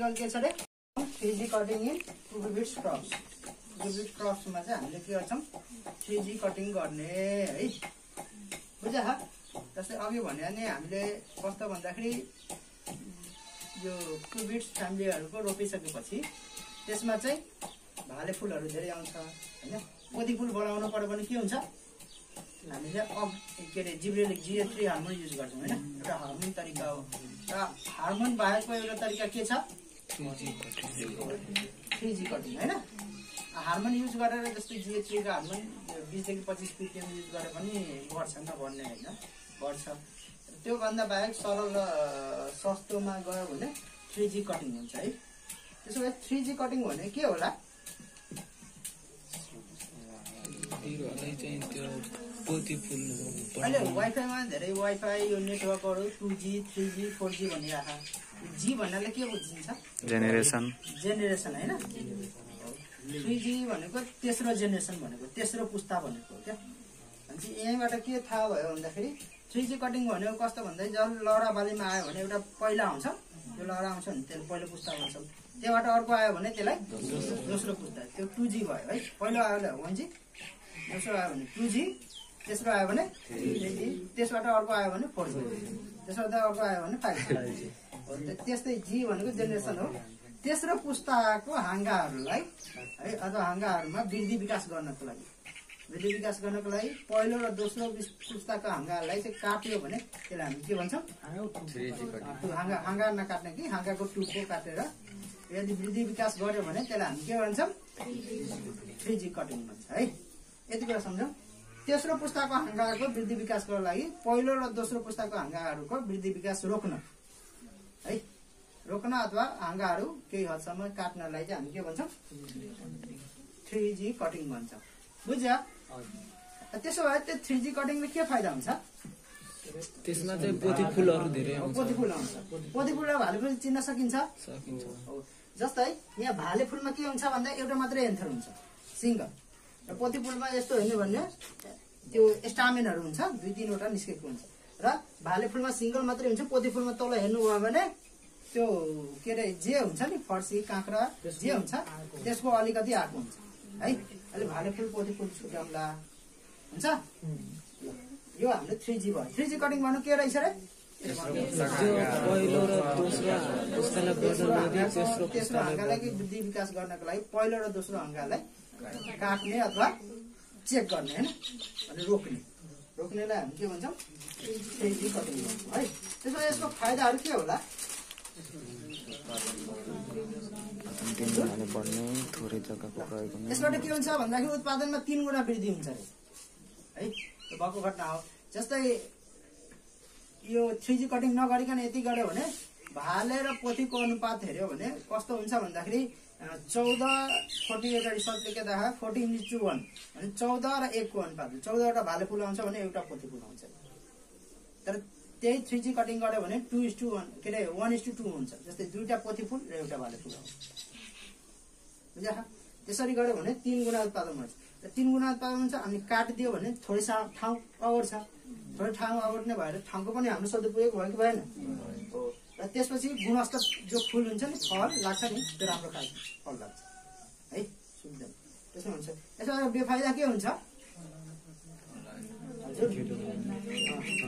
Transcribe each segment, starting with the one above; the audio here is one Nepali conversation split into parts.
के छ अरे three G cutting in two crops two क्रप्समा चाहिँ हामीले के गर्छौँ? थ्री जी कटिङ गर्ने है। बुझ्यो जस्तै अघि भने नि हामीले कस्तो भन्दाखेरि यो टु बिट्स फ्यामिलीहरूको रोपिसकेपछि त्यसमा चाहिँ भाले फुलहरू धेरै आउँछ होइन? पोथी फुल बढाउनु पऱ्यो भने के हुन्छ? हामीले अब के अरे जिब्रेल जिए थ्री हार्मोन युज गर्छौँ होइन? एउटा हार्मोन तरिका हो। र हार्मोन बाहेकको एउटा तरिका के छ? थ्री जी कटिङ होइन हार्मोन युज गरेर जस्तै जिए थ्रीको हार्मोन बिसदेखि पच्चिस पिपिएम युज गरेर पनि बढ्छ नभन्ने होइन? बढ्छ। त्योभन्दा बाहेक सरल र सस्तोमा गयो भने थ्री जी कटिङ हुन्छ है। त्यसो भए थ्री जी कटिङ भने के होला? पोती फुल अहिले वाइफाईमा धेरै वाइफाई यो नेटवर्कहरू two G three G four G भनिरहेको जी भन्नाले के बुझिन्छ? जेनेरेसन जेनेरेसन होइन? थ्री जी भनेको तेस्रो जेनेरेसन भनेको तेस्रो पुस्ता भनेको क्या? भनेपछि यहीँबाट के थाहा भयो भन्दाखेरि थ्री जी कटिङ भनेको कस्तो भन्दा जब लहरा बालीमा आयो भने एउटा पहिला आउँछ त्यो लहरा आउँछ भने त्यसले पहिलो पुस्ता भन्छौँ त्यहाँबाट अर्को आयो भने त्यसलाई दोस्रो पुस्ता। त्यो टु जी भयो है। पहिलो आयो वान जी दोस्रो आयो भने टु जी तेस्रो आयो भने त्यसबाट अर्को आयो भने फोर जी। त्यसबाट अर्को आयो भने फाइभ जी। त्यस्तै जी भनेको जेनेरेसन हो। तेस्रो पुस्ताको हाँगाहरूलाई है अथवा हाँगाहरूमा वृद्धि विकास गर्नको लागि। वृद्धि विकास गर्नको लागि पहिलो र दोस्रो पुस्ताको हाँगाहरूलाई चाहिँ काट्यो भने त्यसलाई हामी के भन्छौँ? हाँगा हाँगा नकाट्ने कि हाँगाको टुप्पो काटेर यदि वृद्धि विकास गर्यो भने त्यसलाई हामी के भन्छौँ? थ्री जी कटिङ भन्छ है। यति कुरा सम्झौँ तेस्रो पुस्ताको हाँगाहरूको वृद्धि विकासको लागि पहिलो र दोस्रो पुस्ताको हाँगाहरूको वृद्धि विकास रोक्न। है रोक्न अथवा हाँगाहरू केही हदसम्म काट्नलाई चाहिँ हामी के भन्छौँ? थ्री जी कटिङ भन्छौँ। बुझ्यो? त्यसो भए त्यो थ्री जी कटिङले के फाइदा हुन्छ? त्यसमा चाहिँ पोती फुलहरू धेरै पोथी फुल आउँछ पोथी फुल र भाले फुल चिन्न सकिन्छ? सकिन्छ। जस्तै यहाँ भाले फुलमा के हुन्छ भन्दा एउटा मात्रै एन्थर हुन्छ। सिङ्गल। र पोथी फुलमा यस्तो हेर्नु भने त्यो स्टामिनहरू हुन्छ दुई तिनवटा निस्केको हुन्छ। र भाले फुलमा सिङ्गल मात्रै हुन्छ पोथी फुलमा तल हेर्नुभयो भने त्यो के अरे जे हुन्छ नि फर्सी काँक्रा जे हुन्छ त्यसको अलिकति आएको हुन्छ है? अहिले भाले फुल पोथी फुल छुट्याउँला हुन्छ? यो हाम्रो थ्री जी भयो। थ्री जी कटिङ भन्नु के रहेछ रे? त्यो पहिलो र दोस्रो पुस्तालाई तेस्रो तेस्रो पुस्तालाई वृद्धि विकास गर्नको लागि पहिलो र दोस्रो हाँगालाई काट्ने अथवा चेक गर्ने होइन? अनि रोक्ने। रोक्नेलाई हामी के भन्छौँ? जी है? त्यसमा यसको फाइदाहरू के होला? यसबाट के हुन्छ भन्दाखेरि उत्पादनमा तिन गुणा वृद्धि हुन्छ अरे। है? त्यो भएको घटना हो। जस्तै यो थ्री जी कटिङ नगरिकन यति गऱ्यो भने भाले र पोथीको अनुपात हेऱ्यो भने कस्तो हुन्छ भन्दाखेरि चौध फोर्टी एउटा रिसर्चले के देखा इज टू वान भने चौध र एकको अनुपात चौधवटा भाले फुल आउँछ भने एउटा पोथी फुल आउँछ। तर त्यही थ्री जी कटिङ गऱ्यो भने टू इज टू वान के अरे वान इज टू टू हुन्छ। जस्तै दुईवटा पोथी फुल र एउटा भाले फुल आउँछ। बुझ्यो? त्यसरी गऱ्यो भने तिन गुणा उत्पादन हुन्छ। तिन गुणा उत्पादन हुन्छ अनि काटिदियो भने थोरै सा ठाउँ अगोट्छ थोरै ठाउँ अगोट्ने भएर ठाउँको पनि हाम्रो सदुपयोग भयो कि भएन। हो र त्यसपछि गुणस्तर जो फुल हुन्छ नि फल लाग्छ नि त्यो राम्रो खालको फल लाग्छ। है सुन्दैन त्यसो हुन्छ। यसो बेफाइदा के हुन्छ?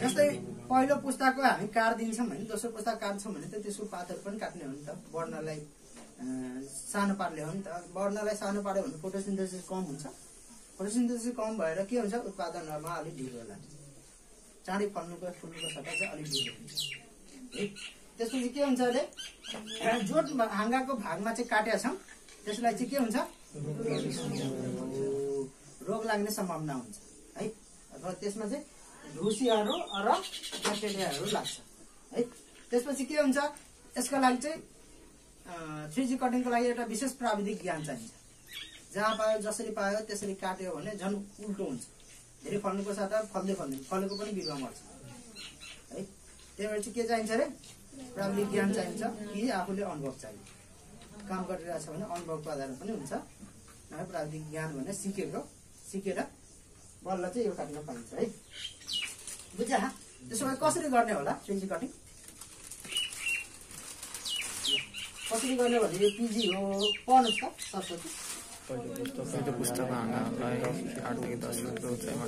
जस्तै पहिलो पुस्ताको हामी काटिदिन्छौँ भने दोस्रो पुस्ता काट्छौँ भने त त्यसको पातहरू पनि काट्ने हो नि त। बढ्नलाई सानो पार्ले हो नि त। बढ्नलाई सानो पार्यो भने फोटोसिन्थेसिस कम हुन्छ। फोटोसिन्थेसिस कम भएर के हुन्छ? उत्पादनमा अलिक ढिलो लाग्छ। चाँडै फल्नुको फुल्नुको सट्टा चाहिँ अलिक ढिलो हुन्छ। है? त्यसपछि के हुन्छ अरे? जो हाँगाको भागमा चाहिँ काटेका छौँ। त्यसलाई चाहिँ के हुन्छ? रोग लाग्ने सम्भावना हुन्छ। है? अथवा त्यसमा चाहिँ ढुसीहरू र ब्याक्टेरियाहरू लाग्छ। है? त्यसपछि के हुन्छ? यसको लागि चाहिँ थ्री जी कटिङको लागि एउटा विशेष प्राविधिक ज्ञान चाहिन्छ। जहाँ पायो जसरी पायो त्यसरी काट्यो भने झन् उल्टो हुन्छ। धेरै फल्नुको साथ फल्दै फल्दैन फलेको पनि बिरुवा मर्छ है त्यही भएर चाहिँ के चाहिन्छ अरे? प्राविधिक ज्ञान चाहिन्छ कि आफूले अनुभव चाहिन्छ काम गरिरहेछ भने अनुभवको आधारमा पनि हुन्छ। है प्राविधिक ज्ञान भने सिकेको सिकेर बल्ल चाहिँ यो काट्न पाइन्छ है। बुझ्यो? त्यसो भए कसरी गर्ने होला? Three G cutting? कसरी गर्ने भने यो पिजी हो पढ्नुहोस् त सरस्वती। पहिलो पुस्ताको हाँगालाई आठदेखि दस फिटको उचाइमा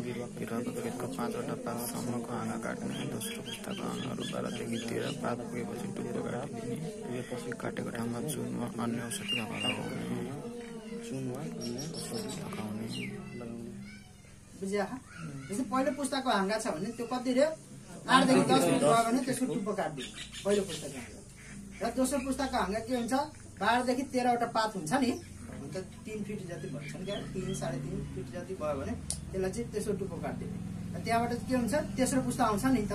बिरुवाको पाँचवटा पातसम्मको हाँगा काट्ने दोस्रो पुस्ताको हाँगाहरू बाह्रदेखि तेह्र पात पुगेपछि टुप्पो काटिदिने। पछि काटेको ठाउँमा चुन वा अन्य औषधि लगाउने लगाउने। बुझ्या? पहिलो पुस्ताको हाँगा छ भने त्यो कति रे? आठदेखि दस फिट भयो भने त्यसको टुप्पो काटिदिनु पहिलो पुस्ताको हाँगा र दोस्रो पुस्ताको हाँगा के हुन्छ? बाह्रदेखि तेह्रवटा पात हुन्छ नि हुन त तिन फिट जति भन्छ नि क्या तिन साढे तिन फिट जति भयो भने त्यसलाई चाहिँ त्यसको टुप्पो काटिदिने त्यहाँबाट के हुन्छ तेस्रो पुस्ता आउँछ नि त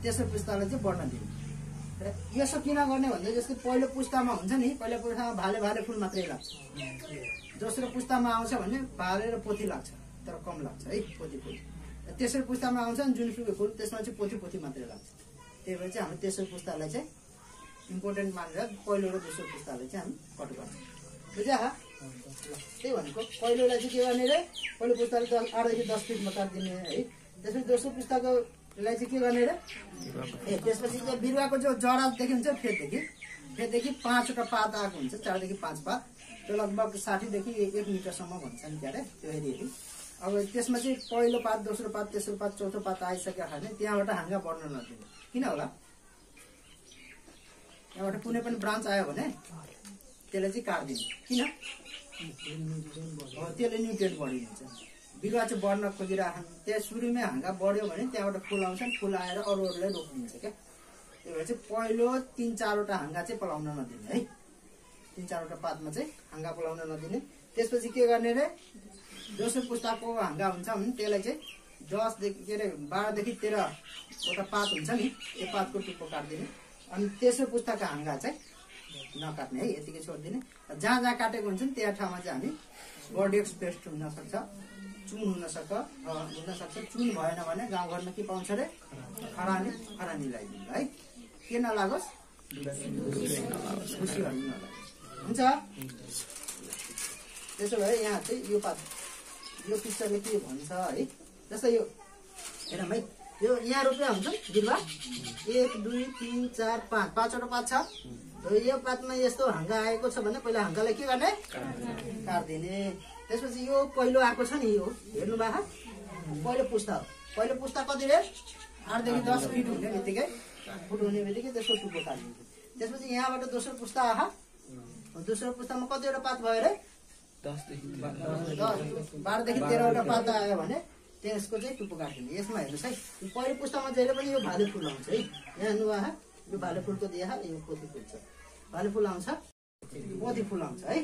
तेस्रो पुस्तालाई चाहिँ बढ्न दिने र यसो किन गर्ने भन्दा जस्तै पहिलो पुस्तामा हुन्छ नि पहिलो पुस्तामा भाले भाले फुल मात्रै लाग्छ दोस्रो पुस्तामा आउँछ भने भाले र पोथी लाग्छ तर कम लाग्छ है पोथी फुल तेस्रो पुस्तामा आउँछ नि जुन फुल त्यसमा चाहिँ पोथी पोथी मात्रै लाग्छ त्यही भएर चाहिँ हामी तेस्रो पुस्तालाई चाहिँ इम्पोर्टेन्ट मानेर पहिलो र दोस्रो पुस्तालाई चाहिँ हामी कट गर्छौँ बुझ्या त्यही भनेको पहिलोलाई चाहिँ के गर्ने रे? पहिलो पुस्ताले दस आठदेखि दस फिटमा काटिदिने है। त्यसपछि दोस्रो पुस्ताकोलाई चाहिँ के गर्ने रे? ए त्यसपछि चाहिँ बिरुवाको जो जरादेखि हुन्छ फेददेखि फेददेखि पाँचवटा पात आएको हुन्छ चारदेखि पाँच पात। त्यो लगभग साठीदेखि एक मिटरसम्म भन्छ नि क्या अरे त्यो हेरी हेरी अब त्यसमा चाहिँ पहिलो पात दोस्रो पात तेस्रो पात चौथो पात आइसक्यो भने त्यहाँबाट हाँगा बढ्न नदिने। किन होला? त्यहाँबाट कुनै पनि ब्रान्च आयो भने? त्यसलाई चाहिँ काटिदिने। किन? त्यसले न्युट्रिएन्ट बढिदिन्छ। बिरुवा चाहिँ बढ्न खोजिरहेको त्यहाँ सुरुमै हाँगा बढ्यो भने त्यहाँबाट फुल आउँछ नि फुल आएर अरू अरूलाई रोपिदिन्छ क्या। त्यही भएर चाहिँ पहिलो तिन चारवटा हाँगा चाहिँ पलाउन नदिने है। तिन चारवटा पातमा चाहिँ हाँगा पलाउन नदिने। त्यसपछि के गर्ने रे? दोस्रो पुस्ताको हाँगा हुन्छ भने त्यसलाई चाहिँ दसदेखि के अरे बाह्रदेखि तेह्रवटा पात हुन्छ नि त्यो पातको टुप्पो काटिदिने। अनि तेस्रो पुस्ताको हाँगा चाहिँ नकाट्ने है यतिकै छोडिदिने। जहाँ जहाँ काटेको हुन्छ नि त्यहाँ ठाउँमा चाहिँ हामी बर्डेक्स पेस्ट हुनसक्छ चुन हुनसक्छ अ, हुनसक्छ चुन भएन भने गाउँघरमा के पाउँछ अरे? खरानी खरानी लगाइदिनु है। के नलागोस्? खुसी भन्नु नलागोस्। हुन्छ? त्यसो भए यहाँ चाहिँ यो पात यो पिक्चरले के भन्छ है जस्तै यो हेरौँ है। यो यहाँ रोप्दा हुन्छ बिरुवा? एक दुई तिन चार पाँच। पाँचवटा पात छ। यो पातमा यस्तो हाँगा आएको छ भने पहिला हाँगालाई के गर्ने? काटिदिने। त्यसपछि यो पहिलो आएको छ नि यो। हेर्नु भएको पहिलो पुस्ता हो। पहिलो पुस्ता कति रे? आठदेखि दस फिट हुने बित्तिकै। फुट हुने बित्तिकै त्यसको टुप्पो काटिदिन्छ त्यसपछि यहाँबाट दोस्रो पुस्ता आह। दोस्रो पुस्तामा कतिवटा पात भयो अरे बाह्रदेखि तेह्रवटा पात आयो भने त्यसको चाहिँ टुप्पो काटिदिने यसमा हेर्नुहोस् है यो पहिलो पुस्तामा जहिले पनि यो भाले फुल आउँछ है। यहाँ आहा यो भाले फुलको दिया यो पोथी फुल छ। भाले फुल आउँछ पोथी फुल आउँछ है।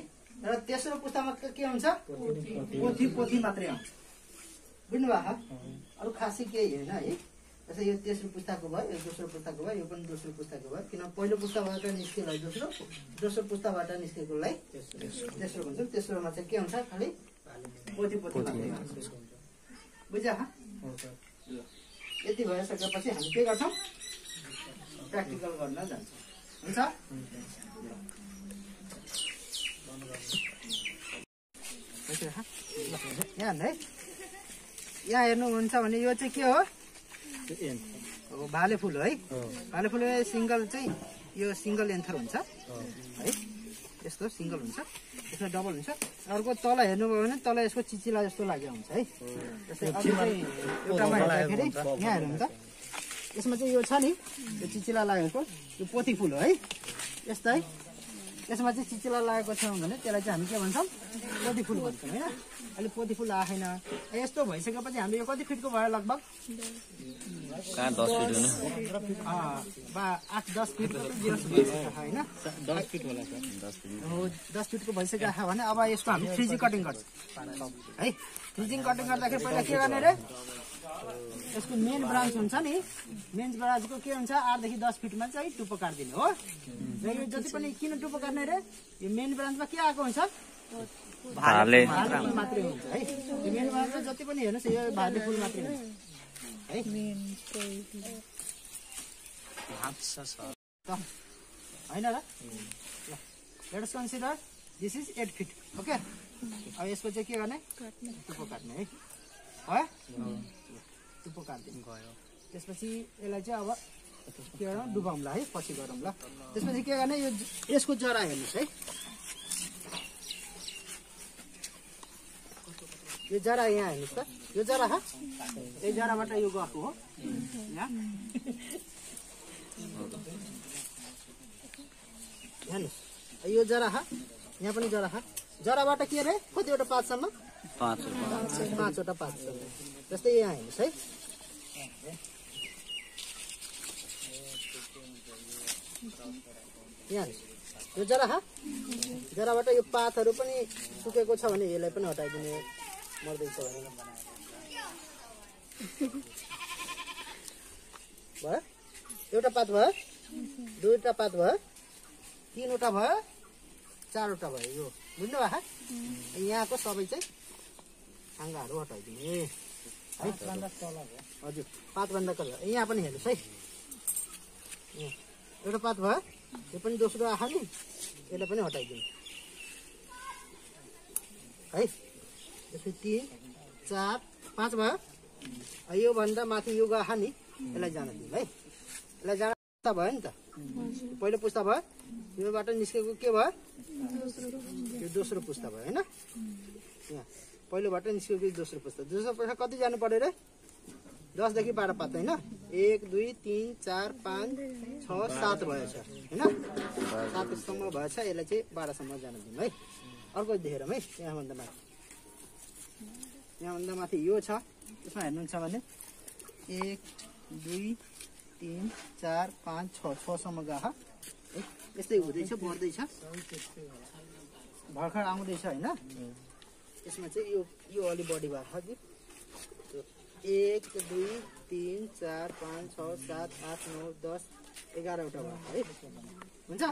र तेस्रो पुस्तामा के आउँछ पोथी पोथी मात्रै आउँछ। बुझ्नुभयो अरू खासै केही होइन है। जस्तै यो तेस्रो पुस्ताको भयो यो दोस्रो पुस्ताको भयो यो पनि दोस्रो पुस्ताको भयो। किन पहिलो पुस्ताबाट निस्केलाई दोस्रो दोस्रो पुस्ताबाट निस्केकोलाई तेस्रो भन्छ तेस्रोमा चाहिँ के हुन्छ खालि? पोथी पोथी मात्रै हुन्छ बुझ्यो यति भइसकेपछि हामी के गर्छौँ? प्र्याक्टिकल गर्न जान्छौँ। हुन्छ? यहाँ है। यहाँ हेर्नुहुन्छ भने यो चाहिँ के हो? हो भाले फुल हो है। भाले फुल सिङ्गल चाहिँ यो सिङ्गल एन्थर हुन्छ। है। यस्तो सिङ्गल हुन्छ। यसमा डबल हुन्छ। अर्को तल हेर्नुभयो भने तल यसको चिचिला जस्तो लाग्यो हुन्छ है। एउटामा हेर्दाखेरि यहाँ हेर्नु त यसमा चाहिँ यो छ नि यो चिचिला लागेको यो पोथी फुल हो है। यस्तो। है यसमा चाहिँ चिचिला लागेको छ भने त्यसलाई चाहिँ हामी के भन्छौँ पोथी फुल भन्छौँ होइन? अहिले पोथी फुल आएन। यस्तो भइसकेपछि हामी यो कति फिटको भयो लगभग? बा आठ दस फिटको होइन? दस फिट होला सर। दस फिट। हो दस फिटको भइसकेको छ भने अब यसको हामी थ्री जी कटिङ गर्छौँ। है थ्री जी कटिङ गर्दाखेरि पहिला के गर्ने रे? यसको मेन ब्रान्च हुन्छ नि? मेन ब्रान्चको के हुन्छ? आठदेखि दस फिटमा चाहिँ टुप्पो काटिदिने हो। र यो जति पनि किन टुप्पो काट्ने रे? यो मेन ब्रान्चमा के आएको हुन्छ? भाले। मात्रै हुन्छ है। यो मेन ब्रान्चमा जति पनि हेर्नुहोस् यो भाले फुल मात्रै हुन्छ है। होइन र ल। Let's consider this is eight feet okay अब यसको चाहिँ के गर्ने? टुप्पो काट्ने है। भयो टुप्पो काटिदिनु त्यसपछि यसलाई चाहिँ अब के गरौँ? डुबाउँला है पछि गरौँ ल त्यसपछि के गर्ने? यो यसको जरा हेर्नुहोस् है। यो जरा यहाँ हेर्नुहोस् त। यो जरा ह? यो जराबाट यो गएको हो। यहाँ। हेर्नुहोस्। यो जरा ह? यहाँ पनि जरा ह? जराबाट के अरे? कतिवटा पातसम्म पाँचवटा पातसम्म जस्तै यहाँ हेर्नुहोस् है। यहाँ यो जरा ह? जराबाट यो पातहरू पनि सुकेको छ भने यसलाई पनि हटाइदिने मर्दैछ भने भयो? एउटा पात भयो। दुईवटा पात भयो। तिनवटा भयो। चारवटा भयो। यो बुझ्नु भयो यहाँको सबै चाहिँ हाँगाहरू हटाइदिने है। हजुर पातभन्दा कति भयो। यहाँ पनि हेर्नुहोस् है। यहाँ। एउटा पात भयो। यो पनि दोस्रो आँखा नि यसलाई पनि हटाइदिनु है। त्यसपछि तिन चार पाँच भयो। योभन्दा माथि यो आँखा नि। यसलाई जान दिनु है। यसलाई जान पुस्ता भयो नि त। पहिलो पुस्ता भयो। योबाट निस्केको के भयो? यो दोस्रो पुस्ता भयो होइन? पहिलोबाट निस्केको यो दोस्रो पुस्ता दोस्रो पुस्ता कति जानु पऱ्यो रे? दसदेखि बाह्र पात होइन? एक दुई तिन चार पाँच छ सात भएछ होइन? सातसम्म भएछ यसलाई चाहिँ बाह्रसम्म जानु दिउँ है? अर्को देखेर है? यहाँभन्दा माथि। यहाँभन्दा माथि यो छ। त्यसमा हेर्नुहुन्छ भने एक दुई तिन चार पाँच छ छसम्म गएको है? यस्तै हुँदैछ बढ्दैछ। भर्खर आउँदैछ होइन? यसमा चाहिँ यो यो अलि बढी भएको छ कि? एक दुई तिन चार पाँच छ सात आठ नौ दस एघारवटा भयो है। हुन्छ?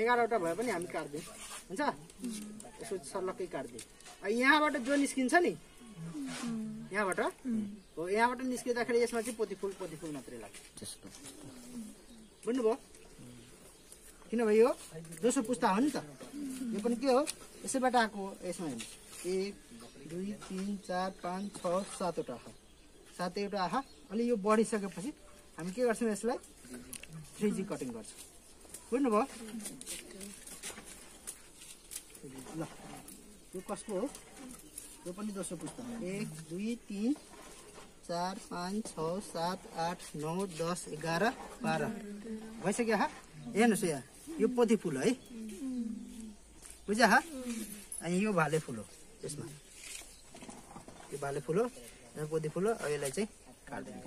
एघारवटा भए पनि हामी काट्दिउँ हुन्छ? यसो सर्लक्कै काट्दिउँ यहाँबाट जो निस्किन्छ नि? यहाँबाट? हो यहाँबाट निस्किँदाखेरि यसमा चाहिँ पोती फुल पोती फुल मात्रै लाग्छ। बुझ्नुभयो? किनभने यो दोस्रो पुस्ता हो नि त। यो पनि के हो? यसैबाट आएको हो यसमा हेर्नुहोस्। एक दुई तिन चार पाँच छ सातवटा आँखा सातैवटा आँखा अनि यो बढिसकेपछि हामी के गर्छौँ यसलाई? थ्री जी कटिङ गर्छौँ। बुझ्नुभयो ल यो कसको हो? यो पनि दोस्रो पुस्ता एक दुई तिन चार पाँच छ सात आठ नौ दस एघार बाह्र। भइसक्यो हा हेर्नुहोस् यहाँ। यो पोथी फुल है बुझ्यो हा? अनि यो भाले फुल हो यसमा। यो भाले फुल हो पोथी फुल हो यसलाई चाहिँ काट्दैन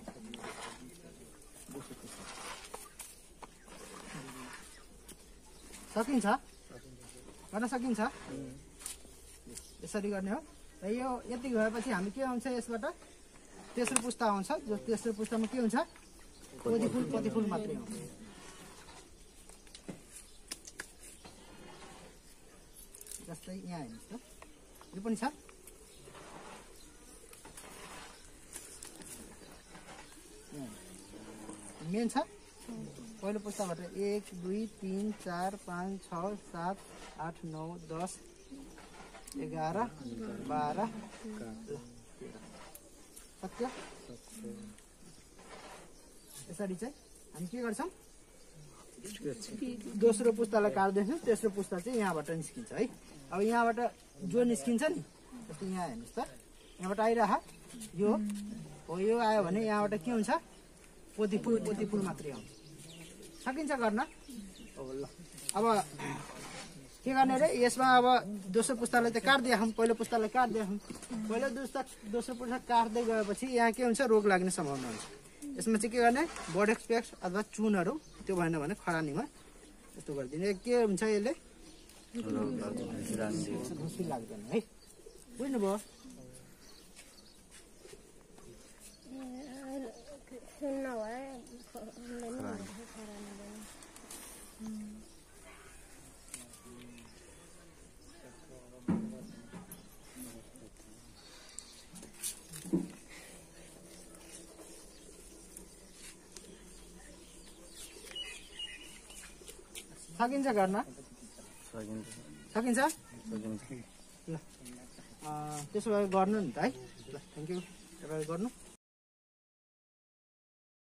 सकिन्छ? गर्न सकिन्छ? यसरी गर्ने हो। र यो यति भएपछि हामी के आउँछ यसबाट? तेस्रो पुस्ता आउँछ जो तेस्रो पुस्तामा के हुन्छ? पोथी फुल पोथी फुल मात्रै आउँछ। जस्तै यहाँ हेर्नुहोस् त यो पनि छ मेन छ पहिलो पुस्ताबाट एक दुई तिन चार पाँच छ सात आठ नौ दस एघार बाह्र। सक्यो यसरी चाहिँ हामी के गर्छौँ दोस्रो पुस्तालाई काट्दैछौँ तेस्रो पुस्ता चाहिँ यहाँबाट निस्किन्छ है अब यहाँबाट जो निस्किन्छ नि जस्तै यहाँ हेर्नुहोस् त। यहाँबाट आइरह यो हो यो आयो भने यहाँबाट के हुन्छ? पोती फुल पोती फुल मात्रै आउँछ। सकिन्छ गर्न? हो ल। अब के गर्ने रे यसमा अब दोस्रो पुस्तालाई त काट्दै आउँ। पहिलो पुस्तालाई काट्दै आउँ। पहिलो दोस्ता दोस्रो पुस्ता काट्दै गएपछि यहाँ के हुन्छ? रोग लाग्ने सम्भावना हुन्छ। यसमा चाहिँ के गर्ने? बोर्ड एक्सपेक्स अथवा चुनहरू त्यो भएन भने खरानीमा यस्तो गरिदिने। के हुन्छ यसले? लाग्दैन है बुझ्नुभयो सकिन्छ गर्न सकिन्छ? ल। त्यसो भए गर्नु नि त है। ल थ्याङ्क यू तपाईँले गर्नु।